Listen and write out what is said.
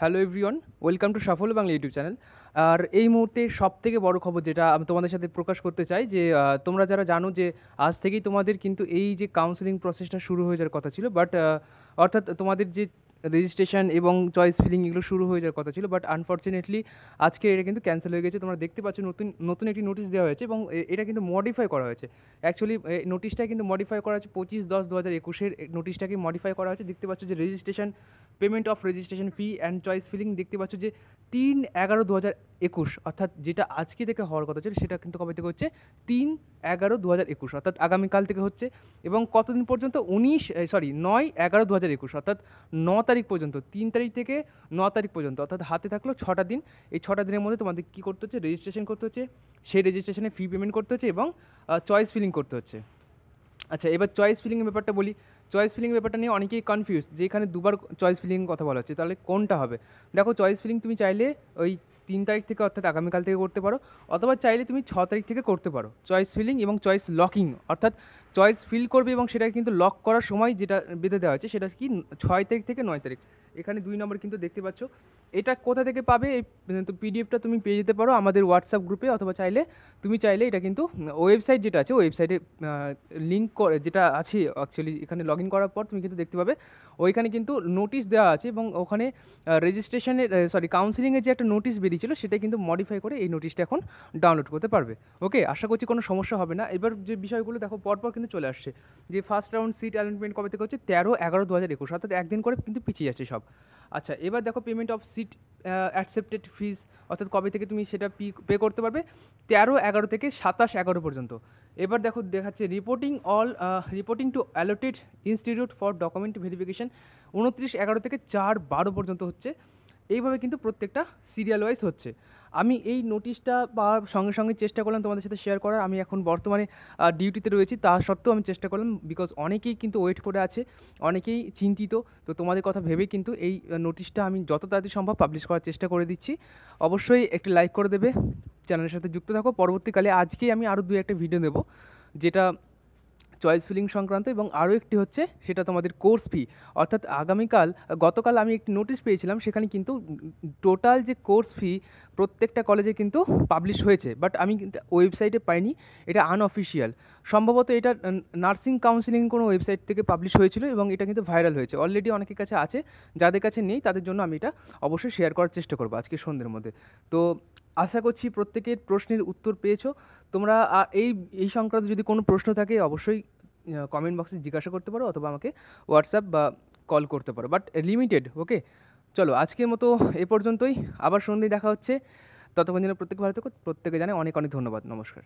Hello everyone welcome to সফল Bangla YouTube channel আর এই মুহূর্তে সব থেকে বড় খবর যেটা আমি তোমাদের সাথে প্রকাশ করতে চাই, যে তোমরা যারা জানো যে, আজ থেকেই তোমাদের কিন্তু এই যে কাউন্সেলিং প্রসেসটা শুরু হয়ে যাওয়ার কথা ছিল বাট অর্থাৎ তোমাদের যে রেজিস্ট্রেশন এবং চয়েস ফিলিং এগুলো শুরু হয়ে যাওয়ার কথা ছিল বাট আনফর্চুনেটলি আজকে এটা কিন্তু ক্যান্সেল হয়ে গেছে। তোমরা দেখতে পাচ্ছ নতুন নতুন একটি নোটিশ দেওয়া হয়েছে এবং এটা কিন্তু মডিফাই করা হয়েছে। অ্যাকচুয়ালি নোটিশটা কিন্তু মডিফাই করা হয়েছে পঁচিশ দশ দু হাজার একুশের নোটিশটাকে মডিফাই করা হয়েছে। দেখতে পাচ্ছ যে registration payment of registration fee and choice filling দেখতে পাচ্ছ যে তিন এগারো দু হাজার একুশ, অর্থাৎ যেটা আজকে থেকে হওয়ার কথা ছিল সেটা কিন্তু কবে থেকে হচ্ছে? তিন এগারো দু হাজার একুশ, অর্থাৎ আগামীকাল থেকে হচ্ছে এবং কতদিন পর্যন্ত? উনিশ সরি নয় এগারো দু হাজার একুশ, অর্থাৎ ন তারিখ পর্যন্ত, তিন তারিখ থেকে ন তারিখ পর্যন্ত, অর্থাৎ হাতে থাকল ছটা দিন। এই ছটা দিনের মধ্যে তোমাদের কী করতে হচ্ছে? রেজিস্ট্রেশন করতে হচ্ছে। সেই রেজিস্ট্রেশনে ফি পেমেন্ট করতে হচ্ছে এবং চয়েস ফিলিং করতে হচ্ছে। আচ্ছা এবার চয়েস ফিলিংয়ের ব্যাপারটা বলি। চয়েস ফিলিং ব্যাপারটা নিয়ে অনেকেই কনফিউজ যে এখানে দুবার চয়েস ফিলিং কথা বলা হচ্ছে, তাহলে কোনটা হবে? দেখো চয়েস ফিলিং তুমি চাইলে ওই তিন তারিখ থেকে অর্থাৎ আগামীকাল থেকে করতে পারো, অথবা চাইলে তুমি ছ তারিখ থেকে করতে পারো। চয়েস ফিলিং এবং চয়েস লকিং অর্থাৎ চয়েস ফিল করবে এবং সেটাকে কিন্তু লক করার সময় যেটা বেঁধে দেওয়া হয়েছে, সেটা কি, ছয় তারিখ থেকে নয় তারিখ। এখানে দুই নম্বর কিন্তু দেখতে পাচ্ছ। এটা কোথা থেকে পাবে? এই তো পিডিএফটা তুমি পেয়ে যেতে পারো আমাদের হোয়াটসঅ্যাপ গ্রুপে অথবা চাইলে তুমি চাইলে এটা কিন্তু ওয়েবসাইট যেটা আছে ওয়েবসাইটে লিঙ্ক করে, যেটা আছে অ্যাকচুয়ালি এখানে লগ ইন করার পর তুমি কিন্তু দেখতে পাবে। ওইখানে কিন্তু নোটিশ দেওয়া আছে এবং ওখানে রেজিস্ট্রেশনের সরি কাউন্সিলিংয়ের যে একটা নোটিশ বেরিয়েছিল, সেটা কিন্তু মডিফাই করে এই নোটিশটা এখন ডাউনলোড করতে পারবে। ওকে আশা করছি কোনো সমস্যা হবে না। এবার যে বিষয়গুলো দেখো, পরপর কিন্তু চলে আসছে। যে ফার্স্ট রাউন্ড সিট অ্যালটমেন্ট কবে থেকে হচ্ছে? তেরো এগারো দু হাজার একুশ, অর্থাৎ একদিন করে কিন্তু পিছিয়ে যাচ্ছে সব। আচ্ছা এবার দেখো payment of seat accepted fees অর্থাৎ কবে থেকে তুমি সেটা পে করতে পারবে? তেরো, এগারো থেকে সাতাশ, এগারো পর্যন্ত। এবার দেখো দেখাচ্ছে reporting all reporting to allotted institute for document verification উনত্রিশ, এগারো থেকে চার, বারো পর্যন্ত হচ্ছে। এইভাবে কিন্তু প্রত্যেকটা সিরিয়াল ওয়াইজ হচ্ছে। আমি এই নোটিশটা পাওয়ার সঙ্গে সঙ্গে চেষ্টা করলাম তোমাদের সাথে শেয়ার করার। আমি এখন বর্তমানে ডিউটিতে রয়েছি। তা সত্ত্বেও আমি চেষ্টা করলাম বিকজ অনেকেই কিন্তু ওয়েট করে আছে, অনেকেই চিন্তিত। তো তোমাদের কথা ভেবে কিন্তু এই নোটিশটা আমি যত তাড়াতাড়ি সম্ভব পাবলিশ করার চেষ্টা করে দিচ্ছি। অবশ্যই একটি লাইক করে দেবে চ্যানেলের সাথে যুক্ত থাকো। পরবর্তীকালে আজকেই আমি আরও দু একটা ভিডিও দেবো যেটা চয়েস ফিলিং সংক্রান্ত এবং আরও একটি হচ্ছে সেটা তোমাদের কোর্স ফি অর্থাৎ আগামীকাল, গতকাল আমি একটি নোটিশ পেয়েছিলাম, সেখানে কিন্তু টোটাল যে কোর্স ফি প্রত্যেকটা কলেজে কিন্তু পাবলিশ হয়েছে বাট আমি ওয়েবসাইটে পাইনি, এটা আনঅফিসিয়াল সম্ভবত এটা নার্সিং কাউন্সিলিং কোনো ওয়েবসাইট থেকে পাবলিশ হয়েছিল এবং এটা কিন্তু ভাইরাল হয়েছে। অলরেডি অনেকের কাছে আছে, যাদের কাছে নেই, তাদের জন্য আমি এটা অবশ্যই শেয়ার করার চেষ্টা করব আজকে সন্ধ্যের মধ্যে। তো আশা করছি প্রত্যেকের প্রশ্নের উত্তর পেয়েছ। তোমরা এই এই সংক্রান্ত যদি কোনো প্রশ্ন থাকে, অবশ্যই কমেন্ট বক্সে জিজ্ঞাসা করতে পারো অথবা আমাকে হোয়াটসঅ্যাপ বা কল করতে পারো। বাট লিমিটেড ওকে চলো, আজকের মতো এ পর্যন্তই। আবার সন্ধ্যে দেখা হচ্ছে। ততক্ষণ যেন প্রত্যেক থেকো প্রত্যেকে জানে অনেক অনেক ধন্যবাদ। নমস্কার।